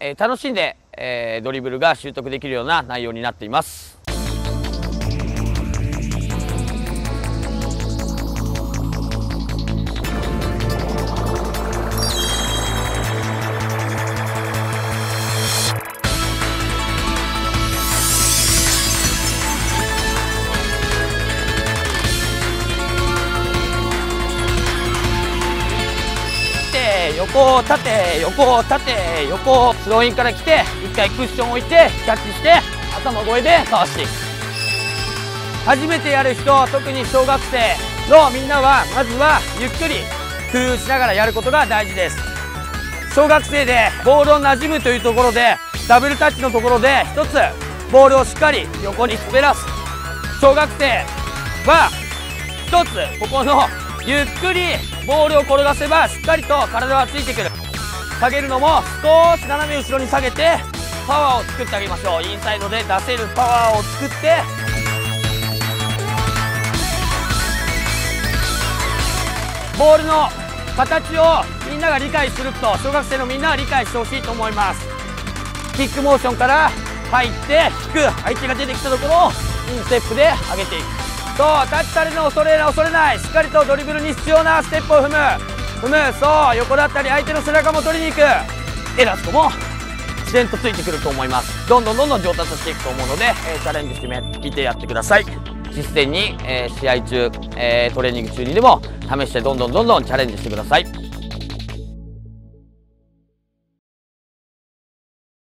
え、楽しんで、え、ドリブルが習得できるような内容になっています。横縦横縦横スローインから来て1回クッション置いてキャッチして頭越えでかわしていく。初めてやる人特に小学生のみんなはまずはゆっくり工夫しながらやることが大事です。小学生でボールを馴染むというところでダブルタッチのところで1つボールをしっかり横に滑らす。小学生は1つここのゆっくりボールを転がせばしっかりと体はついてくる。下げるのも少し斜め後ろに下げてパワーを作ってあげましょう。インサイドで出せるパワーを作って。ボールの形をみんなが理解すると小学生のみんなは理解してほしいと思います。キックモーションから入って引く相手が出てきたところをインステップで上げていく。そうタッチされるの恐れない恐れない。しっかりとドリブルに必要なステップを踏む。踏む。そう。横だったり相手の背中も取りに行く。エラストも自然とついてくると思います。どんどんどんどん上達していくと思うので、えー、チャレンジしてみてやってください。実践に、えー、試合中、えー、トレーニング中にでも試してどんどんどんどんチャレンジしてください。